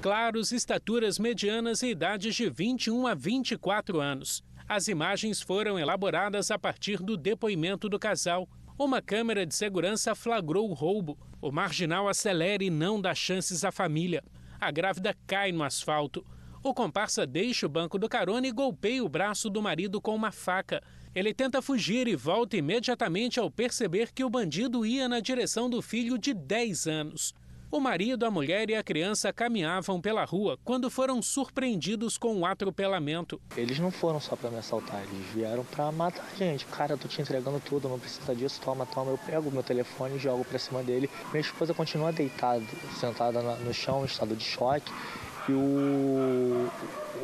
claros, estaturas medianas e idades de 21 a 24 anos. As imagens foram elaboradas a partir do depoimento do casal. Uma câmera de segurança flagrou o roubo. O marginal acelera e não dá chances à família. A grávida cai no asfalto. O comparsa deixa o banco do carona e golpeia o braço do marido com uma faca. Ele tenta fugir e volta imediatamente ao perceber que o bandido ia na direção do filho de 10 anos. O marido, a mulher e a criança caminhavam pela rua quando foram surpreendidos com o um atropelamento. Eles não foram só para me assaltar, eles vieram para matar a gente. Cara, eu tô te entregando tudo, não precisa disso, toma, toma. Eu pego meu telefone e jogo para cima dele. Minha esposa continua deitada, sentada no chão, em estado de choque e o,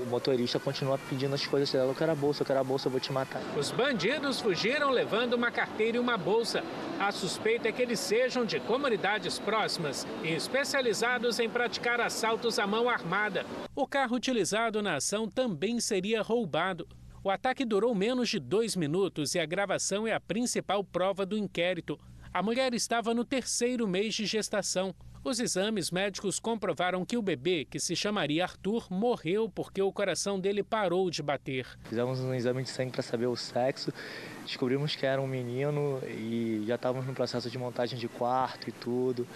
o motorista continua pedindo as coisas dela. Eu quero a bolsa, eu quero a bolsa, eu vou te matar. Os bandidos fugiram levando uma carteira e uma bolsa. A suspeita é que eles sejam de comunidades próximas e especializados em praticar assaltos à mão armada. O carro utilizado na ação também seria roubado. O ataque durou menos de dois minutos e a gravação é a principal prova do inquérito. A mulher estava no terceiro mês de gestação. Os exames médicos comprovaram que o bebê, que se chamaria Arthur, morreu porque o coração dele parou de bater. Fizemos um exame de sangue para saber o sexo, descobrimos que era um menino e já estávamos no processo de montagem de quarto e tudo.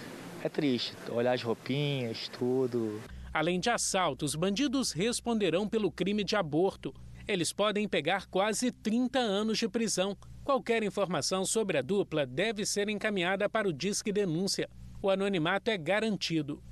É triste olhar as roupinhas, tudo. Além de assaltos, bandidos responderão pelo crime de aborto. Eles podem pegar quase 30 anos de prisão. Qualquer informação sobre a dupla deve ser encaminhada para o Disque Denúncia o anonimato é garantido.